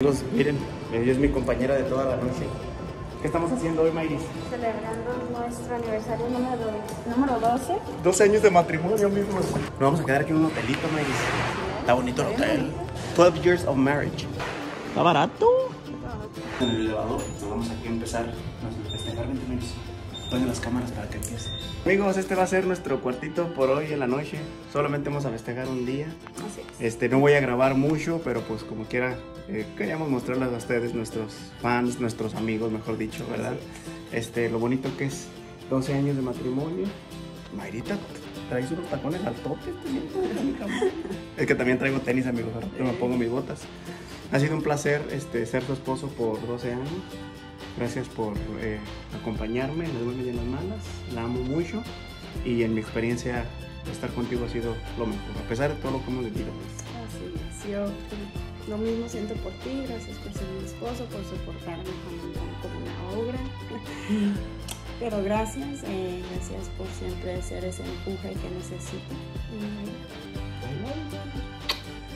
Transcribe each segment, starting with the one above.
Amigos, miren, ella es mi compañera de toda la noche. ¿Qué estamos haciendo hoy, Mayris? Celebrando nuestro aniversario número, número 12. 12 años de matrimonio, amigos. Nos vamos a quedar aquí en un hotelito, Mayris. Está bonito el hotel. 12 years of marriage. ¿Está barato? En el elevador, nos vamos aquí a empezar a festejar 20 Mayris. Pongan las cámaras para que empiece. Amigos, este va a ser nuestro cuartito por hoy en la noche. Solamente vamos a festejar un día. Así es. Este, no voy a grabar mucho, pero pues como quiera, eh, queríamos mostrarles a ustedes, nuestros fans, nuestros amigos, mejor dicho, ¿verdad? Este, lo bonito que es 12 años de matrimonio. Mayrita, traes unos tacones al tope. es que también traigo tenis, amigos, ahora me pongo mis botas. Ha sido un placer este, ser su esposo por 12 años. Gracias por eh, acompañarme en las buenas y en las malas. La amo mucho y en mi experiencia estar contigo ha sido lo mejor, a pesar de todo lo que hemos vivido. Así es. Yo lo mismo siento por ti. Gracias por ser mi esposo, por soportarme como, como una obra. Pero gracias, eh, gracias por siempre ser ese empuje que necesito.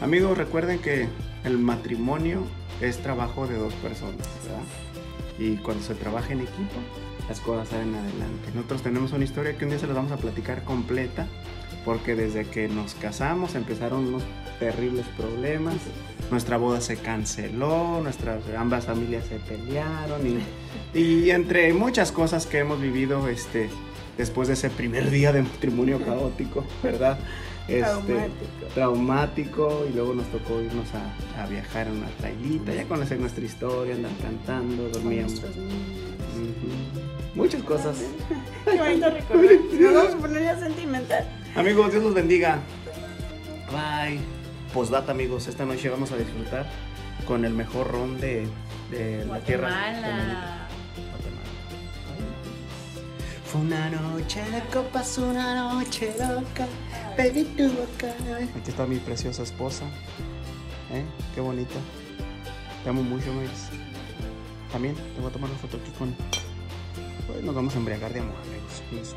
Amigos, recuerden que el matrimonio es trabajo de dos personas, ¿verdad? Y cuando se trabaja en equipo, las cosas salen adelante. Nosotros tenemos una historia que un día se las vamos a platicar completa, porque desde que nos casamos empezaron unos terribles problemas. Nuestra boda se canceló, nuestras ambas familias se pelearon y, y entre muchas cosas que hemos vivido este, después de ese primer día de matrimonio caótico, ¿verdad? Este, Traumático. traumático y luego nos tocó irnos a, a viajar en una trailita, ya conocer nuestra historia, andar cantando, dormíamos. Muchas cosas. Qué bonito recordar. Nos vamos a poner ya sentimental. Amigos, Dios los bendiga. Bye. Postdata, amigos, esta noche vamos a disfrutar con el mejor ron de, de la tierra. Guatemala. Fue una noche de copas, una noche loca. Baby, tú acá. Aquí está mi preciosa esposa. ¿Eh? Qué bonita. Te amo mucho, Maris. También te voy a tomar una foto aquí con. Pues nos vamos a embriagar de amor, amigos.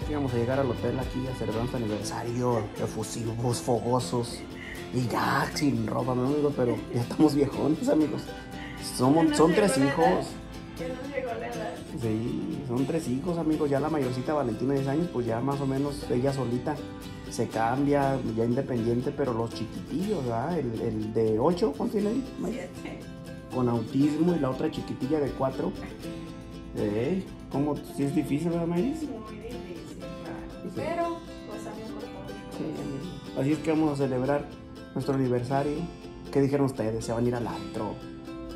Que íbamos a llegar al hotel aquí a celebrar nuestro aniversario, efusivos, fogosos y ya sin ropa, ¿no, amigos? Pero ya estamos viejones, amigos. Somos, son tres hijos. Sí, son tres hijos, amigos. Ya la mayorcita Valentina, 10 años, pues ya más o menos ella solita se cambia, ya independiente, pero los chiquitillos, ¿verdad? El, el de 8, ¿cuánto tiene? Con autismo y la otra chiquitilla de 4. Ey, ¿cómo? Sí es difícil, ¿verdad, Mayris? Pero pues años por favor. Sí, amigo. Así es que vamos a celebrar nuestro aniversario. ¿Qué dijeron ustedes? ¿Se van a ir al antro?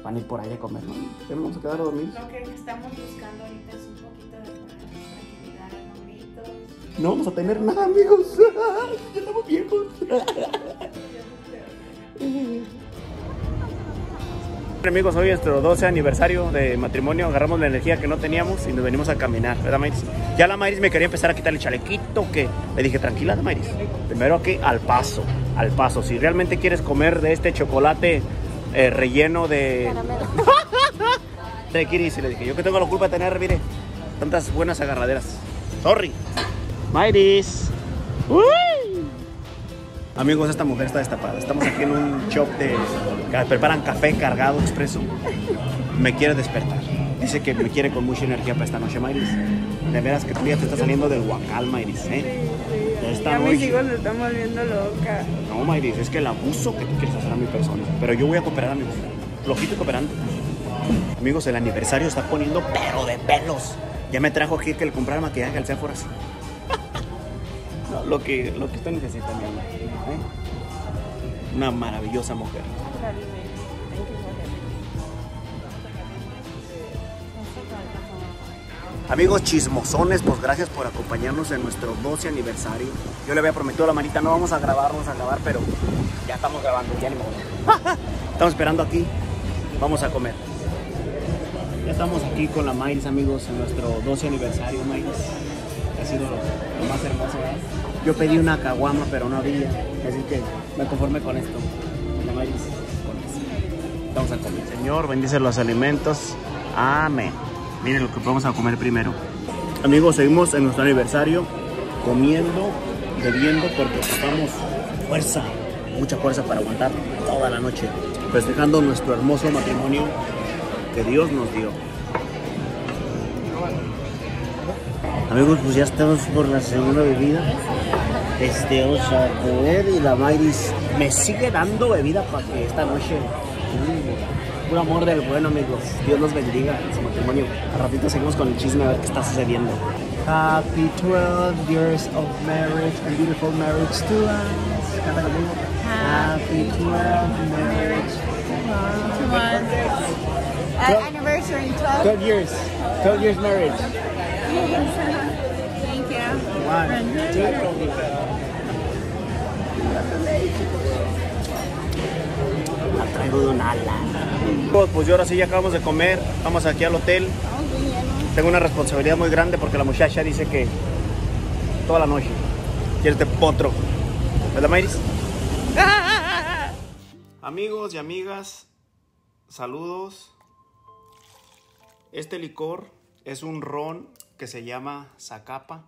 ¿Van a ir por ahí a comer? ¿No? ¿Ya nos vamos a quedar a dormir? Lo que estamos buscando ahorita es un poquito de tranquilidad, no gritos. No vamos a tener nada, amigos. ya estamos viejos. Amigos, hoy es nuestro 12 aniversario de matrimonio. Agarramos la energía que no teníamos y nos venimos a caminar, ¿verdad, Mayris? Ya la Mayris me quería empezar a quitar el chalequito. que Le dije, tranquila, Mayris. Primero aquí, al paso, al paso. Si realmente quieres comer de este chocolate eh, relleno de, de Kiris, y le dije, yo que tengo la culpa de tener, mire, tantas buenas agarraderas. Sorry. Mayris. Uy. Amigos, esta mujer está destapada. Estamos aquí en un shop de preparan café cargado expreso. Me quiere despertar. Dice que me quiere con mucha energía para esta noche, Mayris. De veras que tú ya te estás saliendo del guacal, Mayris, ¿eh? Ya esta Ya mis hijos se están volviendo locas. No, Mayris, es que el abuso que tú quieres hacer a mi persona. Pero yo voy a cooperar, amigos. Flojito y cooperando. Amigos, el aniversario está poniendo pero de pelos. Ya me trajo aquí que le comprara maquillaje al Sephora. No, lo que, lo que usted necesita, mi amor. ¿eh? Una maravillosa mujer. Amigos chismosones, pues gracias por acompañarnos en nuestro 12 aniversario. Yo le había prometido a la manita, no vamos a grabar, vamos a grabar, pero ya estamos grabando, ya ni modo. Estamos esperando aquí, vamos a comer. Ya estamos aquí con la Miles, amigos, en nuestro 12 aniversario, Miles. Sido lo, lo más hermoso. ¿verdad? Yo pedí una caguama, pero no había, así que me conformé con esto. La Miles, con eso. Vamos a comer. Señor, bendice los alimentos. Amén. Miren lo que vamos a comer primero. Amigos, seguimos en nuestro aniversario comiendo, bebiendo porque ocupamos fuerza, mucha fuerza para aguantar toda la noche. festejando nuestro hermoso matrimonio que Dios nos dio. Amigos, pues ya estamos por la segunda bebida. Este, vamos a comer y la Mayris me sigue dando bebida para que esta noche. mm, Un amor del bueno, amigos. Dios los bendiga en su matrimonio. A ratito seguimos con el chisme a ver qué está sucediendo. Happy 12 years of marriage and beautiful marriage to us. Canta conmigo. Happy 12 marriage. Uh, anniversary 12. 12 years. 12 years marriage. Thank you. Traigo de un ala. Pues yo ahora sí ya acabamos de comer. Vamos aquí al hotel. Tengo una responsabilidad muy grande porque la muchacha dice que toda la noche quiere este potro. ¿Verdad, Mayris? Amigos y amigas, saludos. Este licor es un ron que se llama Zacapa.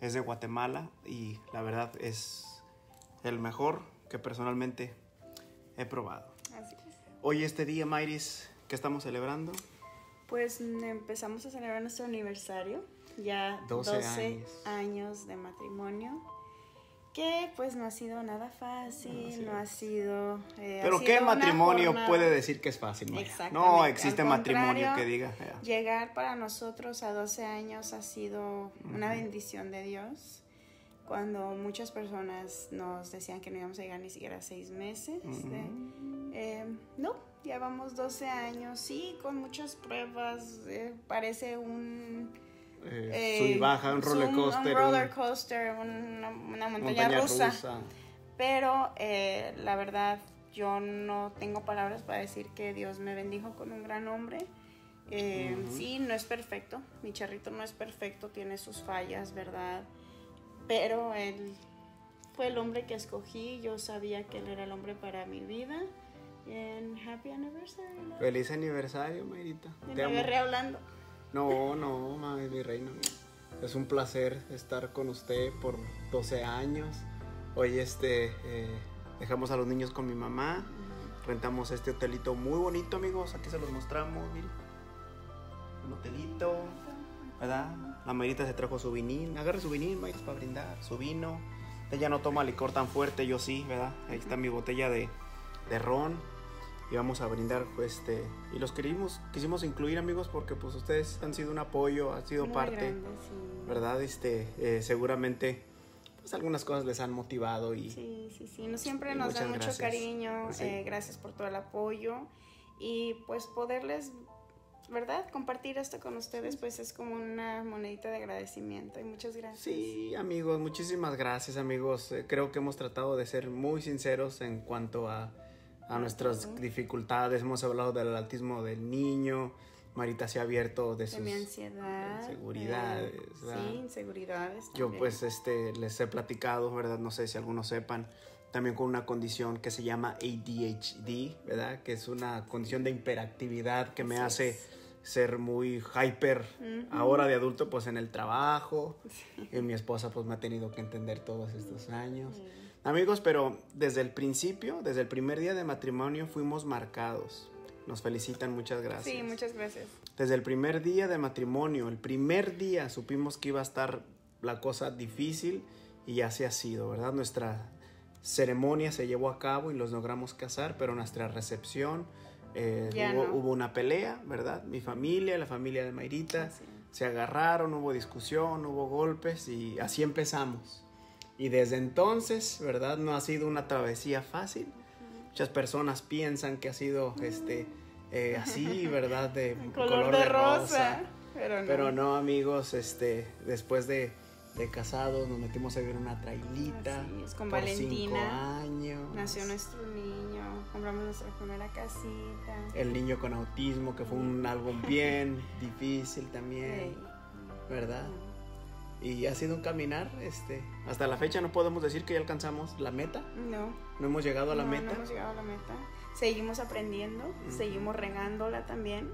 Es de Guatemala y la verdad es el mejor que personalmente he probado. Así es. Hoy este día, Mayris, ¿qué estamos celebrando? Pues empezamos a celebrar nuestro aniversario, ya 12 12, años. años. de matrimonio, que pues no ha sido nada fácil, no ha sido... eh, ha Pero sido ¿qué matrimonio jornada- puede decir que es fácil? No existe al matrimonio que diga. Llegar para nosotros a 12 años ha sido una bendición de Dios. Cuando muchas personas nos decían que no íbamos a llegar ni siquiera a seis meses. Ujú. de- eh, no, ya vamos 12 años, sí, con muchas pruebas. eh, parece un. Eh, eh, sub y baja, un roller coaster. Un, roller coaster, una, una montaña, rusa. Pero eh, la verdad, yo no tengo palabras para decir que Dios me bendijo con un gran hombre. Eh. Sí, no es perfecto. Mi charrito no es perfecto, tiene sus fallas, ¿verdad? Pero él fue el hombre que escogí. Yo sabía que él era el hombre para mi vida. And happy anniversary. Feliz aniversario, Mayrita. Y Te me agarré hablando. No, no, mami, mi reina. Es un placer estar con usted por 12 años. Hoy este eh, dejamos a los niños con mi mamá. Rentamos este hotelito muy bonito, amigos. Aquí se los mostramos, miren. Un hotelito, ¿verdad? La Mayrita se trajo su vinín. Agarre su vinín, Mayris, para brindar. Su vino. Ella no toma licor tan fuerte, yo sí, ¿verdad? Ahí está mi botella de, de ron. Y vamos a brindar, pues, este... Y los querimos, quisimos incluir, amigos, porque pues ustedes han sido un apoyo, han sido Muy parte, grande, sí. ¿verdad? Este, eh, seguramente, pues algunas cosas les han motivado y... Sí, sí, sí. No siempre nos dan mucho gracias. cariño. Sí. eh, gracias por todo el apoyo. Y pues poderles, ¿verdad? Compartir esto con ustedes, pues es como una monedita de agradecimiento. Y muchas gracias. Sí, amigos, muchísimas gracias, amigos. Eh, creo que hemos tratado de ser muy sinceros en cuanto a, a nuestras Ujú. dificultades. Hemos hablado del autismo del niño. Marita se ha abierto de De sus... mi ansiedad. inseguridades, eh, sí, inseguridades. Yo también. pues este les he platicado, ¿verdad? No sé si algunos sepan, también con una condición que se llama ADHD, ¿verdad? Que es una condición de hiperactividad que me Así hace es. ser muy hyper Ujú. ahora de adulto pues en el trabajo y mi esposa pues me ha tenido que entender todos estos años. Sí. Amigos, pero desde el principio, desde el primer día de matrimonio fuimos marcados. Nos felicitan, muchas gracias. Sí, muchas gracias. Desde el primer día de matrimonio, el primer día supimos que iba a estar la cosa difícil y así ha sido, ¿verdad? Nuestra ceremonia se llevó a cabo y los logramos casar, pero nuestra recepción eh, hubo, no. hubo una pelea, ¿verdad? Mi familia, la familia de Mayrita, se agarraron, hubo discusión, hubo golpes y así empezamos. Y desde entonces, ¿verdad? No ha sido una travesía fácil. Muchas personas piensan que ha sido este eh, así, ¿verdad? De Color, de, rosa. Pero no. Pero no, amigos, este, después de, de casados nos metimos a vivir una trailita. Así es, con por Valentina. cinco años. Nació nuestro niño, compramos nuestra primera casita. El niño con autismo, que fue un algo bien difícil también, Sí. ¿verdad? Y ha sido un caminar, este, hasta la fecha no podemos decir que ya alcanzamos la meta, No, no hemos llegado a la no, meta. no hemos llegado a la meta. Seguimos aprendiendo, seguimos regándola también,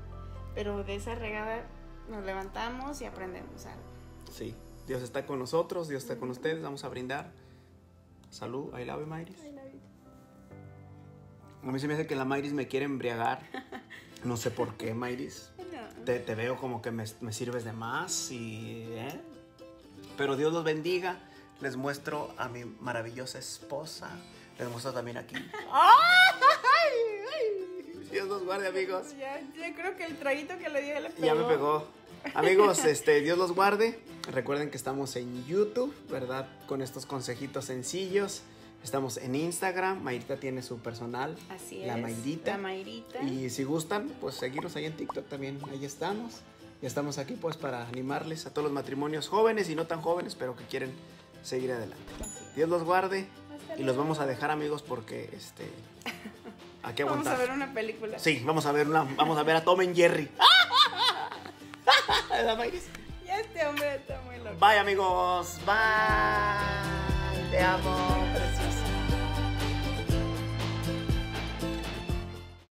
pero de esa regada nos levantamos y aprendemos algo. Sí, Dios está con nosotros, Dios está con ustedes, vamos a brindar. Salud, I love you, Mayris. A mí se me hace que la Mayris me quiere embriagar. No sé por qué, Mayris. No. Te, te veo como que me, me sirves de más y... ¿eh? Pero Dios los bendiga. Les muestro a mi maravillosa esposa. Les muestro también aquí. Dios los guarde, amigos. Ya, ya creo que el traguito que le di le pegó. Ya me pegó. Amigos, este, Dios los guarde. Recuerden que estamos en YouTube, ¿verdad? Con estos consejitos sencillos. Estamos en Instagram. Mayrita tiene su personal. Así es. La Mayrita. La Mayrita. Y si gustan, pues seguirnos ahí en TikTok también. Ahí estamos. Y estamos aquí pues para animarles a todos los matrimonios jóvenes y no tan jóvenes, pero que quieren seguir adelante. Dios los guarde. Y los vamos a dejar amigos porque este hay que Vamos aguantar. a ver una película. Sí, vamos a ver una, vamos a ver a Tom and Jerry. Ya este hombre está muy loco. Bye amigos. Bye. Te amo.